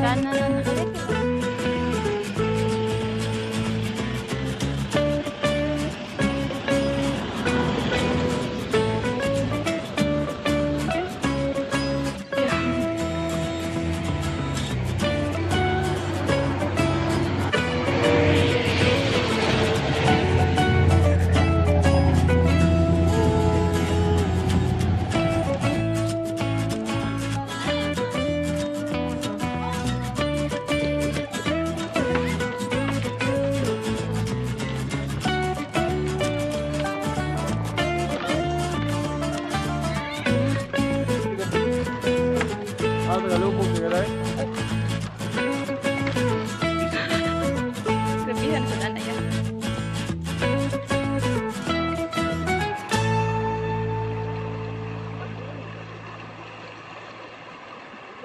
No, no, no.